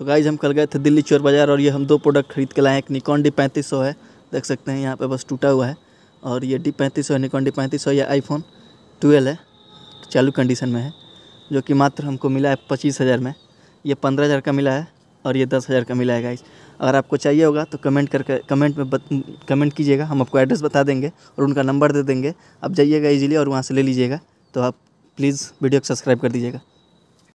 तो गाइज़ हम कल गए थे दिल्ली चोर बाज़ार और ये हम दो प्रोडक्ट खरीद के लाए हैं। एक निकॉन डी पैंतीस सौ है देख सकते हैं यहाँ पे बस टूटा हुआ है। और ये डी पैंतीस सौ है निकॉन डी पैंतीस सौ ये आईफोन ट्वेल्व है चालू कंडीशन में है जो कि मात्र हमको मिला है पच्चीस हज़ार में। ये पंद्रह हज़ार का मिला है और ये दस हज़ार का मिला है गाइज़ अगर आपको चाहिए होगा तो कमेंट करके कमेंट में बत, कमेंट कीजिएगा हम आपको एड्रेस बता देंगे और उनका नंबर दे देंगे। आप जाइएगा इजीली और वहाँ से ले लीजिएगा तो आप प्लीज़ वीडियो को सब्सक्राइब कर दीजिएगा।